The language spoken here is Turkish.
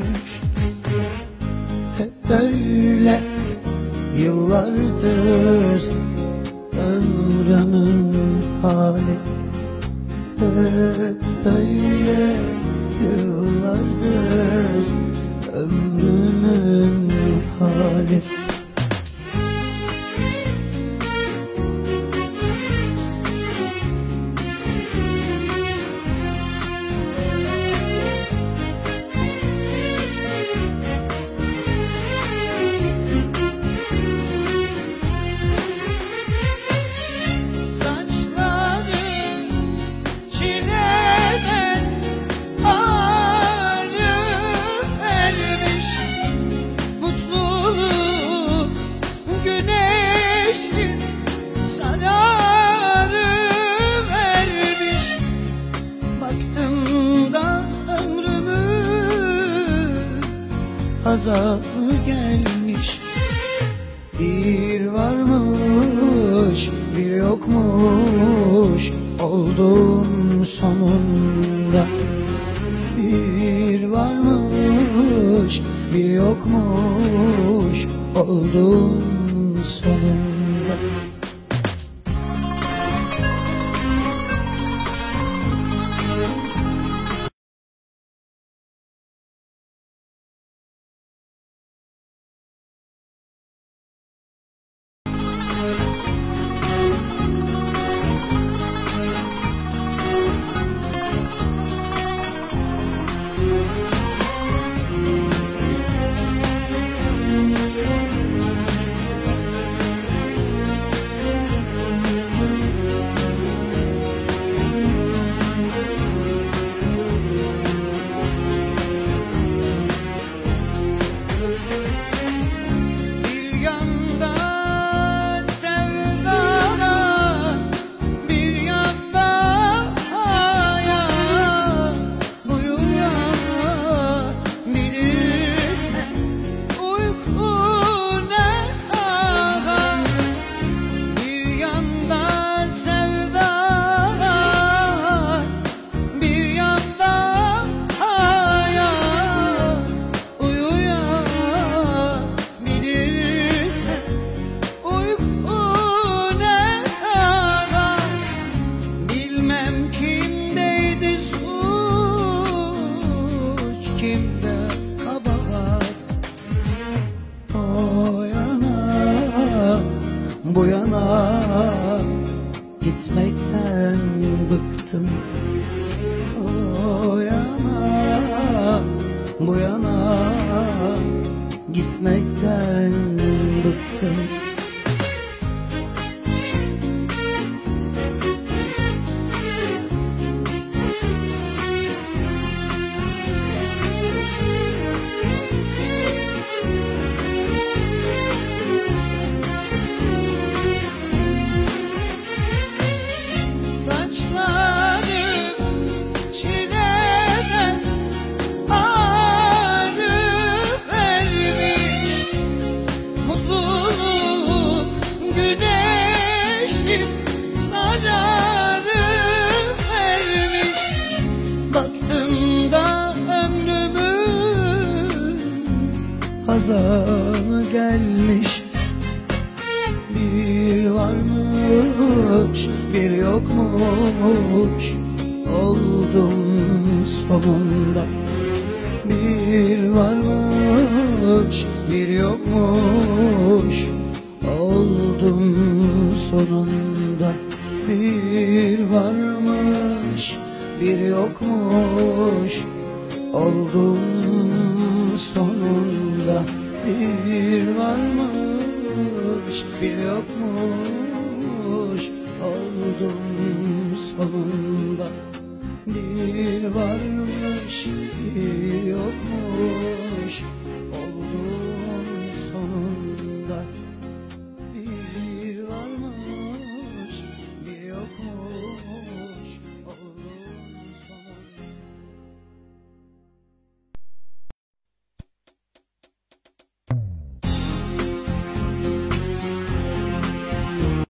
düşmüş Hep böyle yıllardır ömrümün hali. Hep böyle yıllardır ömrümün hali azabı gelmiş. Bir varmış bir yokmuş oldum sonunda. Bir varmış bir yokmuş oldum sonunda hazanı gelmiş. Bir varmış bir yokmuş. Oldum sonunda. Bir varmış bir yokmuş. Oldum sonunda. Bir varmış bir yokmuş. Oldum bir yokmuş. Oldum sonunda. Bir varmış